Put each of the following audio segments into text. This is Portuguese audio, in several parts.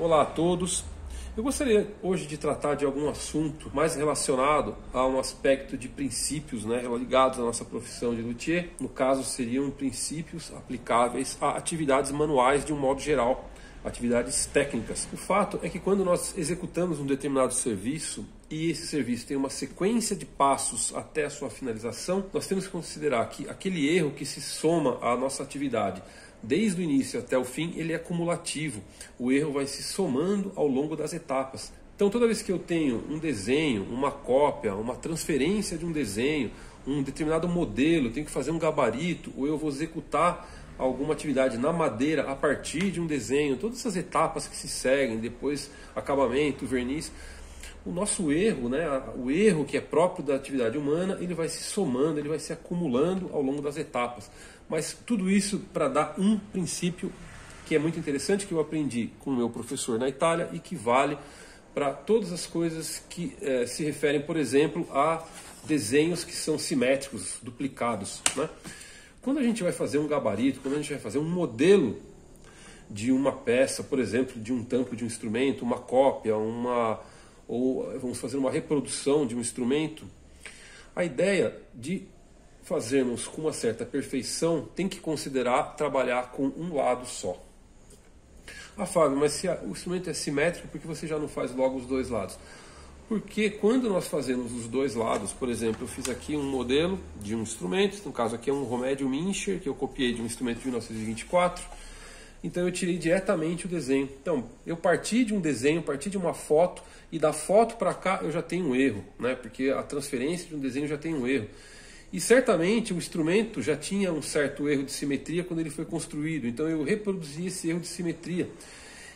Olá a todos. Eu gostaria hoje de tratar de algum assunto mais relacionado a um aspecto de princípios né, ligados à nossa profissão de luthier. No caso, seriam princípios aplicáveis a atividades manuais de um modo geral, atividades técnicas. O fato é que quando nós executamos um determinado serviço e esse serviço tem uma sequência de passos até a sua finalização, nós temos que considerar que aquele erro que se soma à nossa atividade desde o início até o fim, ele é cumulativo. O erro vai se somando ao longo das etapas. Então, toda vez que eu tenho um desenho, uma cópia, uma transferência de um desenho, um determinado modelo, tenho que fazer um gabarito, ou eu vou executar alguma atividade na madeira a partir de um desenho, todas essas etapas que se seguem, depois acabamento, verniz, o nosso erro, né, o erro que é próprio da atividade humana, ele vai se somando, ele vai se acumulando ao longo das etapas. Mas tudo isso para dar um princípio que é muito interessante, que eu aprendi com o meu professor na Itália e que vale para todas as coisas que eh, se referem, por exemplo, a desenhos que são simétricos, duplicados. Né? Quando a gente vai fazer um gabarito, quando a gente vai fazer um modelo de uma peça, por exemplo, de um tampo de um instrumento, uma cópia, uma ou vamos fazer uma reprodução de um instrumento, a ideia de fazermos com uma certa perfeição tem que considerar trabalhar com um lado só. Ah, Fábio, mas se o instrumento é simétrico, por que você já não faz logo os dois lados? Porque quando nós fazemos os dois lados, por exemplo, eu fiz aqui um modelo de um instrumento, no caso aqui é um Romédio Mincher, que eu copiei de um instrumento de 1924, então eu tirei diretamente o desenho. Então, eu parti de um desenho, parti de uma foto, e da foto para cá eu já tenho um erro, né? porque a transferência de um desenho já tem um erro. E certamente o instrumento já tinha um certo erro de simetria quando ele foi construído, então eu reproduzi esse erro de simetria.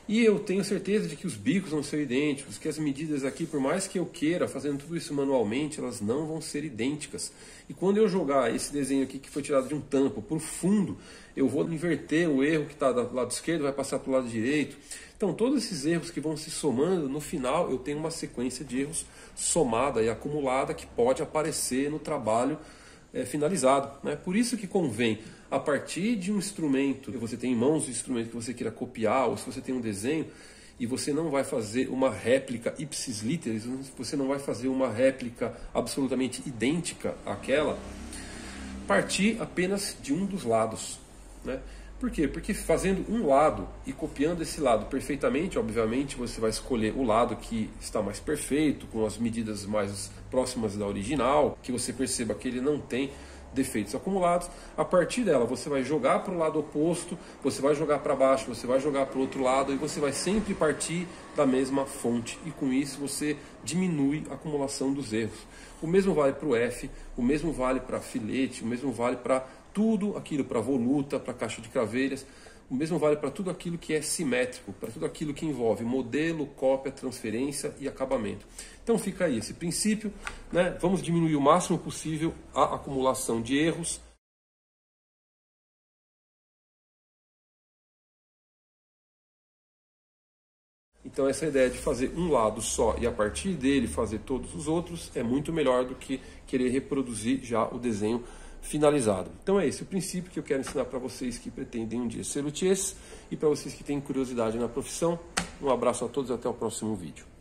E eu tenho certeza de que os bicos vão ser idênticos, que as medidas aqui, por mais que eu queira, fazendo tudo isso manualmente, elas não vão ser idênticas. E quando eu jogar esse desenho aqui que foi tirado de um tampo para o fundo, eu vou inverter o erro que está do lado esquerdo, vai passar para o lado direito. Então, todos esses erros que vão se somando, no final eu tenho uma sequência de erros somada e acumulada que pode aparecer no trabalho é, finalizado. Né? Por isso que convém, a partir de um instrumento, que você tem em mãos o instrumento que você queira copiar, ou se você tem um desenho, e você não vai fazer uma réplica ipsis literis, você não vai fazer uma réplica absolutamente idêntica àquela, partir apenas de um dos lados. Né? Por quê? Porque fazendo um lado e copiando esse lado perfeitamente, obviamente você vai escolher o lado que está mais perfeito, com as medidas mais próximas da original, que você perceba que ele não tem defeitos acumulados. A partir dela, você vai jogar para o lado oposto, você vai jogar para baixo, você vai jogar para o outro lado e você vai sempre partir da mesma fonte. E com isso você diminui a acumulação dos erros. O mesmo vale para o F, o mesmo vale para filete, o mesmo vale para tudo aquilo para voluta, para caixa de craveiras. O mesmo vale para tudo aquilo que é simétrico, para tudo aquilo que envolve modelo, cópia, transferência e acabamento. Então fica aí esse princípio, né? Vamos diminuir o máximo possível a acumulação de erros. Então essa ideia de fazer um lado só e a partir dele fazer todos os outros é muito melhor do que querer reproduzir já o desenho finalizado. Então é esse o princípio que eu quero ensinar para vocês que pretendem um dia ser luthiers e para vocês que têm curiosidade na profissão. Um abraço a todos até o próximo vídeo.